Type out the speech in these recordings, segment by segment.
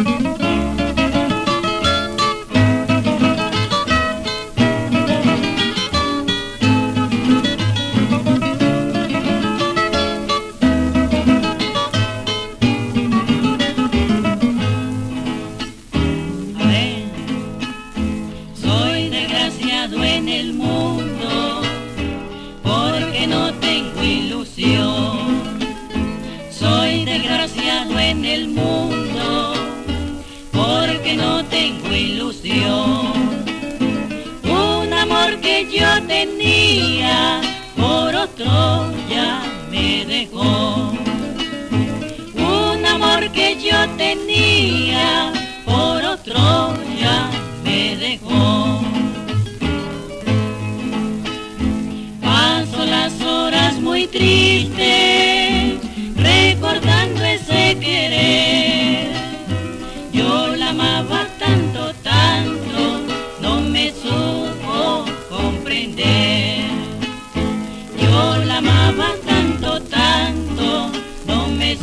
Soy desgraciado en el mundo, porque no tengo ilusión, soy desgraciado en el mundo no tengo ilusión. Un amor que yo tenía, por otro ya me dejó. Un amor que yo tenía, por otro ya me dejó. Paso las horas muy tristes, recordando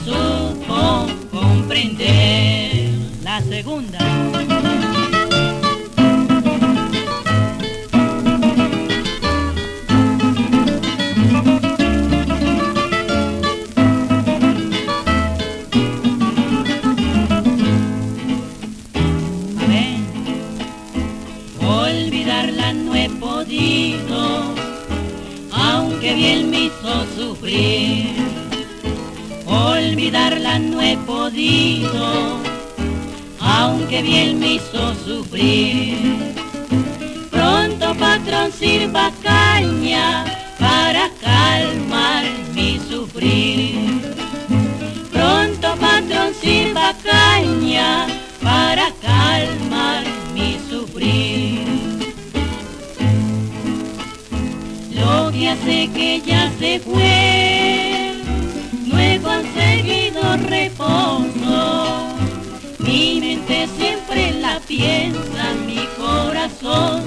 supo comprender. La segunda. olvidarla no he podido, aunque bien me hizo sufrir olvidarla no he podido, aunque bien me hizo sufrir. Pronto patrón sirva caña para calmar mi sufrir. Pronto patrón sirva caña para calmar mi sufrir. Lo que hace que ya se fue Mi mente siempre la piensa, mi corazón.